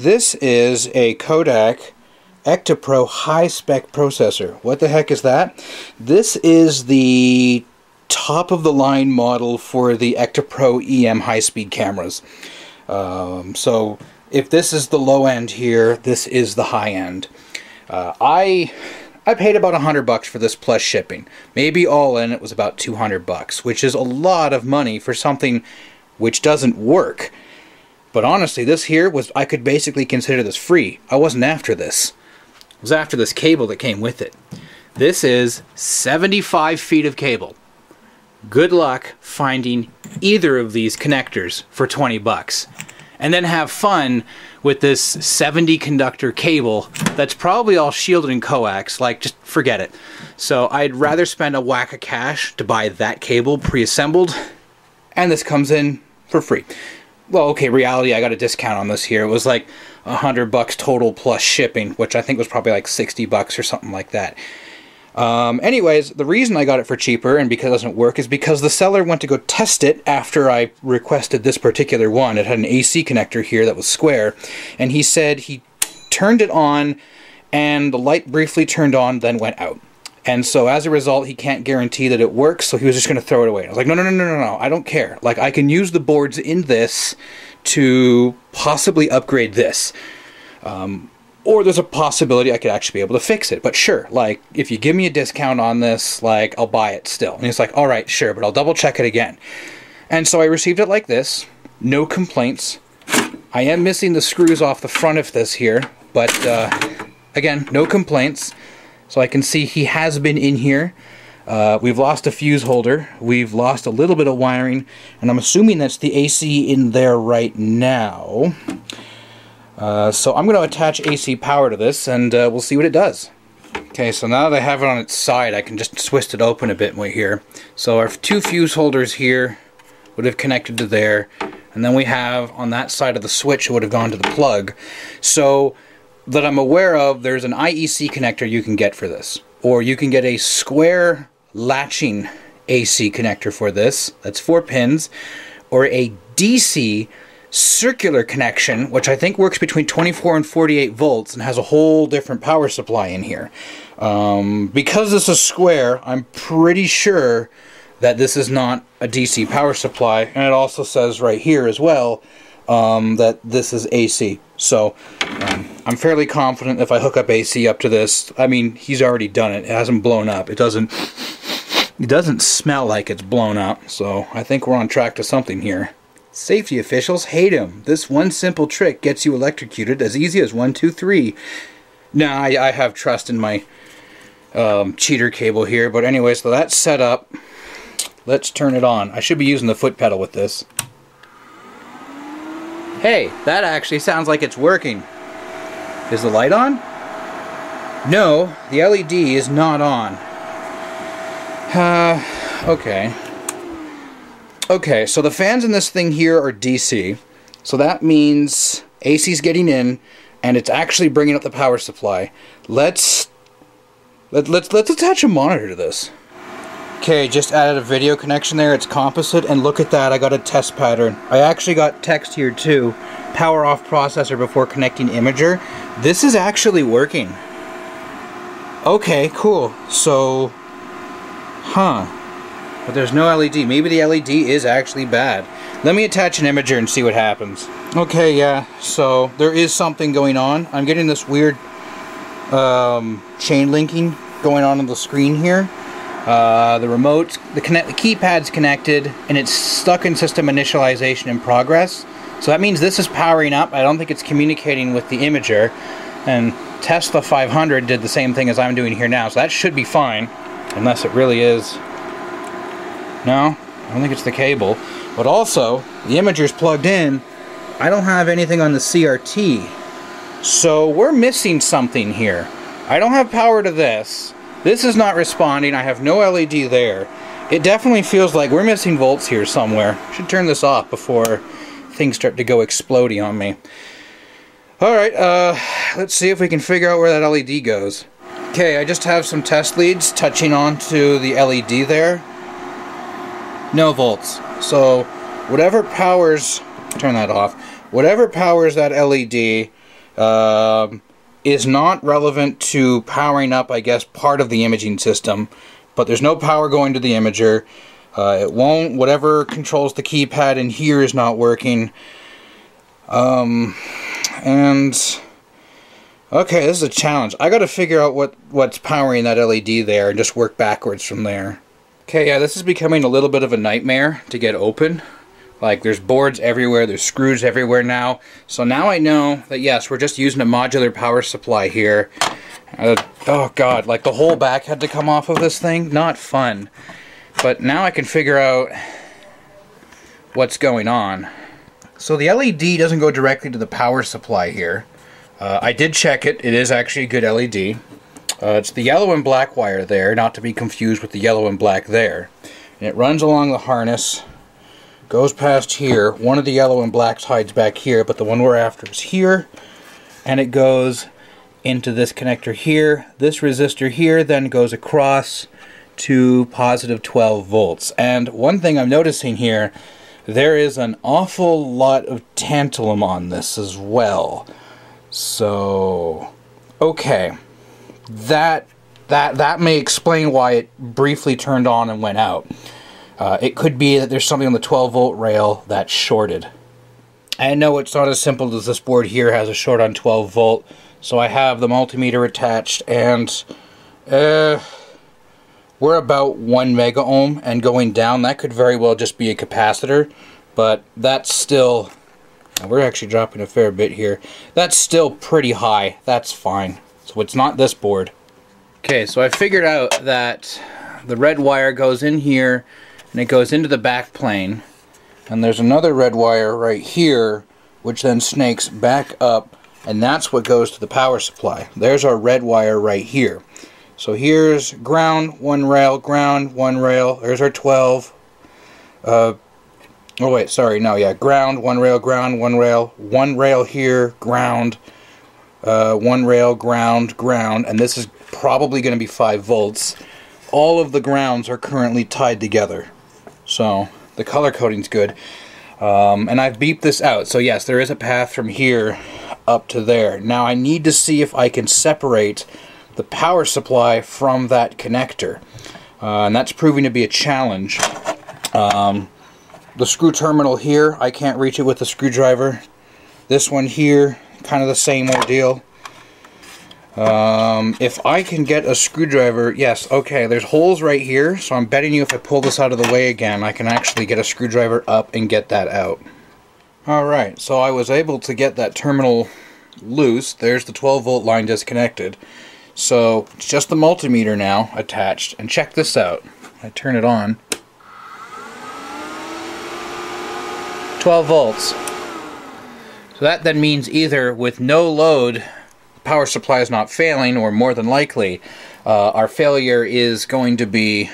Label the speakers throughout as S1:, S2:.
S1: This is a Kodak Ektapro Hi-Spec processor. What the heck is that? This is the top-of-the-line model for the Ektapro EM high-speed cameras. Um, so if this is the low end here, this is the high end. Uh, I I paid about a hundred bucks for this plus shipping. Maybe all in it was about two hundred bucks, which is a lot of money for something which doesn't work. But honestly, this here was, I could basically consider this free. I wasn't after this. I was after this cable that came with it. This is 75 feet of cable. Good luck finding either of these connectors for 20 bucks. And then have fun with this 70 conductor cable that's probably all shielded in coax. Like, just forget it. So I'd rather spend a whack of cash to buy that cable pre-assembled. And this comes in for free well, okay, reality, I got a discount on this here. It was like a hundred bucks total plus shipping, which I think was probably like 60 bucks or something like that. Um, anyways, the reason I got it for cheaper and because it doesn't work is because the seller went to go test it after I requested this particular one. It had an AC connector here that was square, and he said he turned it on and the light briefly turned on, then went out. And so as a result, he can't guarantee that it works, so he was just going to throw it away. I was like, no, no, no, no, no, no, I don't care. Like, I can use the boards in this to possibly upgrade this. Um, or there's a possibility I could actually be able to fix it. But sure, like, if you give me a discount on this, like, I'll buy it still. And he's like, all right, sure, but I'll double check it again. And so I received it like this, no complaints. I am missing the screws off the front of this here, but uh, again, no complaints. So I can see he has been in here. Uh, we've lost a fuse holder. We've lost a little bit of wiring. And I'm assuming that's the AC in there right now. Uh, so I'm going to attach AC power to this and uh, we'll see what it does. Okay, so now that I have it on its side, I can just twist it open a bit more here. So our two fuse holders here would have connected to there. And then we have on that side of the switch, it would have gone to the plug. So that I'm aware of, there's an IEC connector you can get for this. Or you can get a square latching AC connector for this. That's four pins. Or a DC circular connection, which I think works between 24 and 48 volts and has a whole different power supply in here. Um, because this is square, I'm pretty sure that this is not a DC power supply. And it also says right here as well um, that this is AC. So um, I'm fairly confident if I hook up AC up to this. I mean, he's already done it. It hasn't blown up. It doesn't. It doesn't smell like it's blown up. So I think we're on track to something here. Safety officials hate him. This one simple trick gets you electrocuted as easy as one, two, three. Now I, I have trust in my um, cheater cable here. But anyway, so that's set up. Let's turn it on. I should be using the foot pedal with this. Hey, that actually sounds like it's working. Is the light on? No, the LED is not on. Uh, okay. Okay, so the fans in this thing here are DC. So that means AC's getting in and it's actually bringing up the power supply. Let's let, let's let's attach a monitor to this. Okay, just added a video connection there. It's composite, and look at that. I got a test pattern. I actually got text here too. Power off processor before connecting imager. This is actually working. Okay, cool. So, huh. But there's no LED. Maybe the LED is actually bad. Let me attach an imager and see what happens. Okay, yeah. So, there is something going on. I'm getting this weird um, chain linking going on on the screen here. Uh, the remote, the, connect, the keypad's connected, and it's stuck in system initialization in progress. So that means this is powering up. I don't think it's communicating with the imager. And Tesla 500 did the same thing as I'm doing here now, so that should be fine. Unless it really is. No, I don't think it's the cable. But also, the imager's plugged in. I don't have anything on the CRT. So we're missing something here. I don't have power to this. This is not responding. I have no LED there. It definitely feels like we're missing volts here somewhere. Should turn this off before things start to go explodey on me. Alright, uh, let's see if we can figure out where that LED goes. Okay, I just have some test leads touching onto the LED there. No volts. So, whatever powers... Turn that off. Whatever powers that LED um, is not relevant to powering up, I guess, part of the imaging system, but there's no power going to the imager. Uh, it won't, whatever controls the keypad in here is not working. Um, and, okay, this is a challenge. I gotta figure out what, what's powering that LED there and just work backwards from there. Okay, yeah, this is becoming a little bit of a nightmare to get open. Like, there's boards everywhere, there's screws everywhere now. So now I know that, yes, we're just using a modular power supply here. Uh, oh, God, like the whole back had to come off of this thing. Not fun. But now I can figure out what's going on. So the LED doesn't go directly to the power supply here. Uh, I did check it. It is actually a good LED. Uh, it's the yellow and black wire there, not to be confused with the yellow and black there. And it runs along the harness, goes past here. One of the yellow and blacks hides back here, but the one we're after is here. And it goes into this connector here. This resistor here then goes across to positive 12 volts. And one thing I'm noticing here, there is an awful lot of tantalum on this as well. So, okay that that that may explain why it briefly turned on and went out. Uh, it could be that there's something on the 12 volt rail that's shorted. I know it's not as simple as this board here has a short on 12 volt, so I have the multimeter attached and uh, we're about 1 mega ohm and going down that could very well just be a capacitor, but that's still, we're actually dropping a fair bit here, that's still pretty high, that's fine. So it's not this board. Okay, so I figured out that the red wire goes in here and it goes into the back plane. And there's another red wire right here which then snakes back up and that's what goes to the power supply. There's our red wire right here. So here's ground, one rail, ground, one rail. There's our 12. Uh, oh wait, sorry, no, yeah, ground, one rail, ground, one rail, one rail here, ground, uh, one rail, ground, ground, and this is probably going to be 5 volts. All of the grounds are currently tied together. So the color coding's good. Um, and I've beeped this out. So yes, there is a path from here up to there. Now I need to see if I can separate the power supply from that connector. Uh, and that's proving to be a challenge. Um, the screw terminal here, I can't reach it with a screwdriver. This one here, kind of the same ordeal. Um, if I can get a screwdriver, yes, okay, there's holes right here, so I'm betting you if I pull this out of the way again, I can actually get a screwdriver up and get that out. Alright, so I was able to get that terminal loose. There's the 12 volt line disconnected. So, it's just the multimeter now attached. And check this out. I turn it on. 12 volts. So that then means either with no load, power supply is not failing, or more than likely, uh, our failure is going to be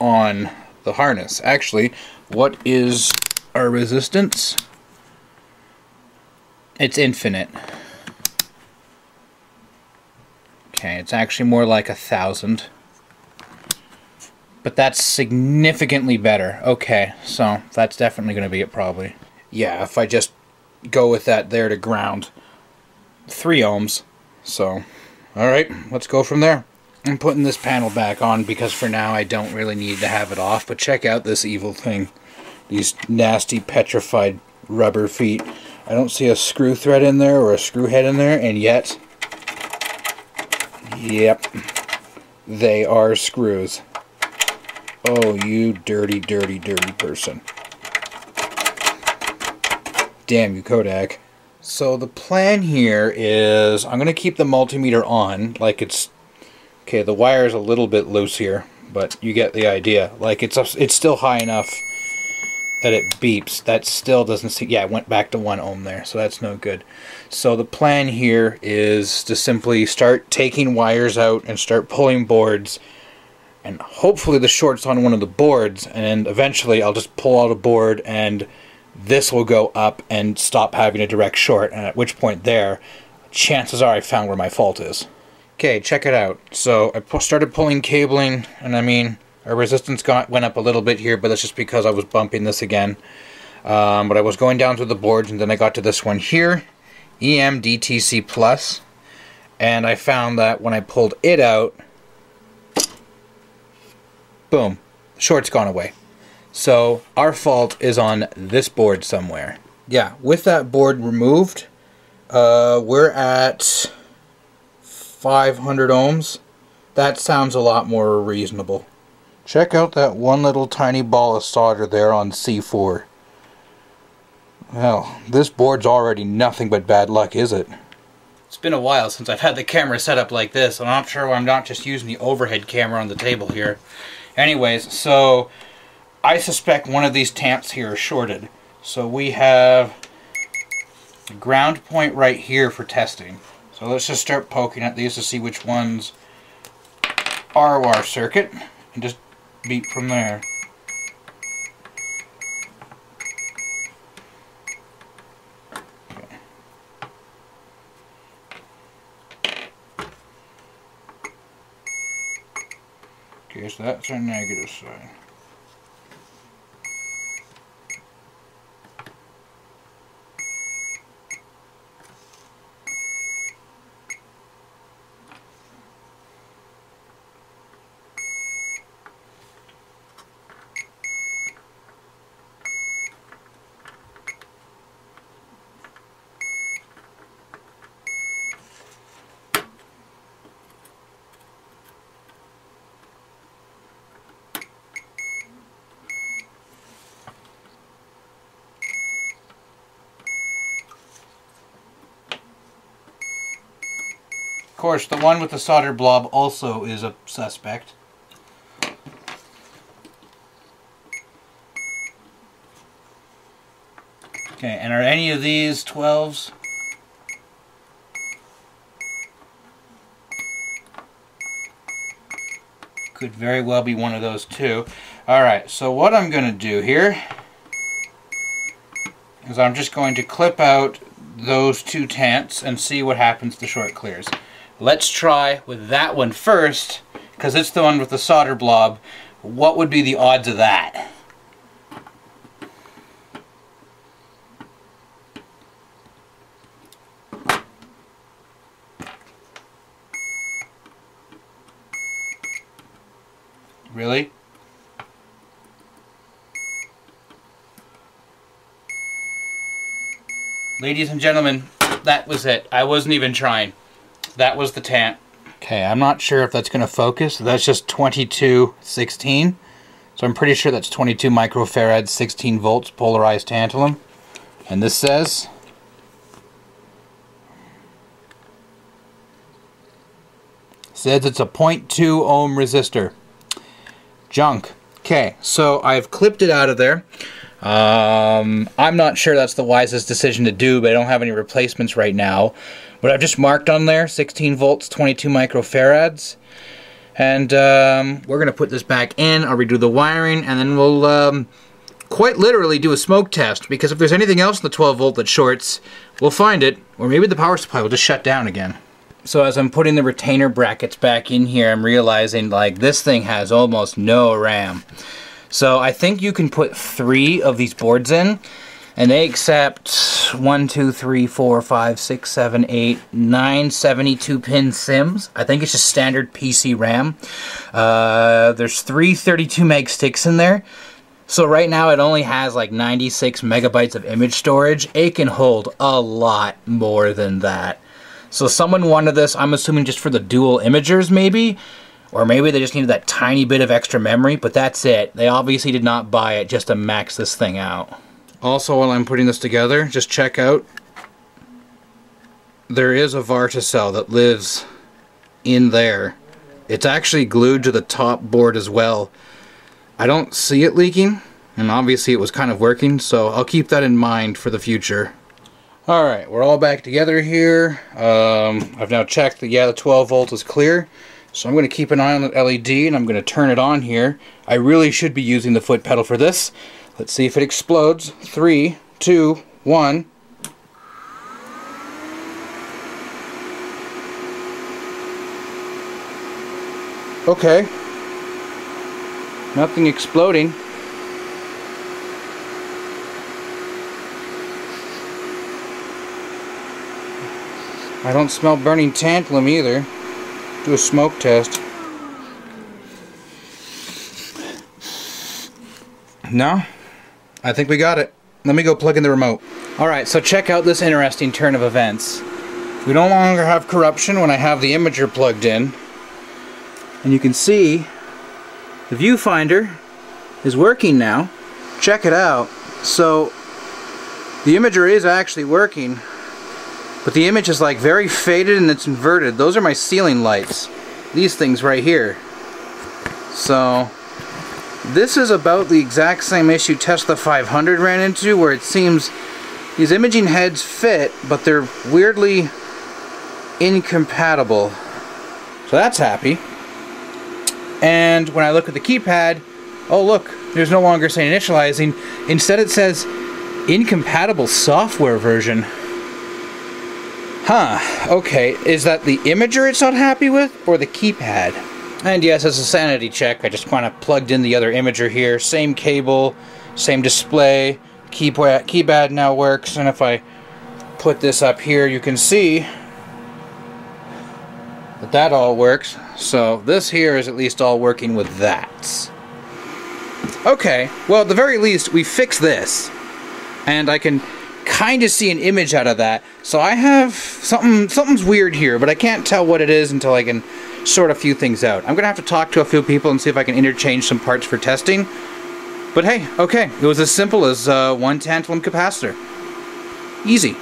S1: on the harness. Actually, what is our resistance? It's infinite. Okay, it's actually more like a thousand. But that's significantly better. Okay, so that's definitely going to be it probably. Yeah, if I just go with that there to ground. 3 ohms. So, alright, let's go from there. I'm putting this panel back on because for now I don't really need to have it off, but check out this evil thing. These nasty petrified rubber feet. I don't see a screw thread in there or a screw head in there, and yet, yep, they are screws. Oh, you dirty, dirty, dirty person. Damn you, Kodak. So the plan here is I'm going to keep the multimeter on like it's okay the wire is a little bit loose here but you get the idea. Like it's it's still high enough that it beeps. That still doesn't see yeah it went back to 1 ohm there so that's no good. So the plan here is to simply start taking wires out and start pulling boards and hopefully the short's on one of the boards and eventually I'll just pull out a board and this will go up and stop having a direct short, and at which point there, chances are I found where my fault is. Okay, check it out. So I started pulling cabling, and I mean, our resistance got went up a little bit here, but that's just because I was bumping this again. Um, but I was going down to the boards, and then I got to this one here, EMDTC Plus, and I found that when I pulled it out, boom, short's gone away. So our fault is on this board somewhere. Yeah, with that board removed, uh, we're at 500 ohms. That sounds a lot more reasonable. Check out that one little tiny ball of solder there on C4. Well, this board's already nothing but bad luck, is it? It's been a while since I've had the camera set up like this. And I'm not sure why I'm not just using the overhead camera on the table here. Anyways, so I suspect one of these tants here is shorted. So we have a ground point right here for testing. So let's just start poking at these to see which ones are our circuit and just beat from there. Okay, so that's our negative side. Course, the one with the solder blob also is a suspect. Okay, and are any of these 12s? Could very well be one of those too. Alright, so what I'm going to do here is I'm just going to clip out those two tants and see what happens to short clears. Let's try with that one first, because it's the one with the solder blob. What would be the odds of that? Really? Ladies and gentlemen, that was it. I wasn't even trying. That was the tant. Okay, I'm not sure if that's going to focus. That's just 2216. So I'm pretty sure that's 22 microfarads, 16 volts, polarized tantalum. And this says... Says it's a 0.2 ohm resistor. Junk. Okay, so I've clipped it out of there. Um, I'm not sure that's the wisest decision to do, but I don't have any replacements right now. But I've just marked on there 16 volts, 22 microfarads. And um, we're going to put this back in. I'll redo the wiring, and then we'll um, quite literally do a smoke test. Because if there's anything else in the 12 volt that shorts, we'll find it. Or maybe the power supply will just shut down again. So as I'm putting the retainer brackets back in here, I'm realizing like this thing has almost no RAM. So I think you can put three of these boards in, and they accept one, two, three, four, five, six, seven, eight, nine 72 pin SIMMs. I think it's just standard PC RAM. Uh, there's three 32 meg sticks in there. So right now it only has like 96 megabytes of image storage. It can hold a lot more than that. So someone wanted this, I'm assuming just for the dual imagers maybe. Or maybe they just needed that tiny bit of extra memory, but that's it. They obviously did not buy it just to max this thing out. Also, while I'm putting this together, just check out, there is a Varta that lives in there. It's actually glued to the top board as well. I don't see it leaking, and obviously it was kind of working, so I'll keep that in mind for the future. Alright, we're all back together here. Um, I've now checked that, yeah, the 12 volt is clear. So I'm going to keep an eye on the LED and I'm going to turn it on here. I really should be using the foot pedal for this. Let's see if it explodes. Three, two, one. Okay. Nothing exploding. I don't smell burning tantalum either. Do a smoke test. No? I think we got it. Let me go plug in the remote. Alright, so check out this interesting turn of events. We no longer have corruption when I have the imager plugged in. And you can see the viewfinder is working now. Check it out. So the imager is actually working, but the image is like very faded and it's inverted. Those are my ceiling lights. These things right here. So this is about the exact same issue Tesla 500 ran into where it seems these imaging heads fit, but they're weirdly incompatible. So that's happy. And when I look at the keypad, oh look, there's no longer saying initializing. Instead it says incompatible software version. Huh, okay. Is that the imager it's not happy with, or the keypad? And yes, as a sanity check, I just kind of plugged in the other imager here. Same cable, same display. Keypad, keypad now works, and if I put this up here, you can see that that all works. So this here is at least all working with that. Okay, well at the very least we fixed this. And I can kind of see an image out of that. So I have something something's weird here, but I can't tell what it is until I can sort a few things out. I'm going to have to talk to a few people and see if I can interchange some parts for testing. But hey, okay, it was as simple as uh, one tantalum capacitor. Easy.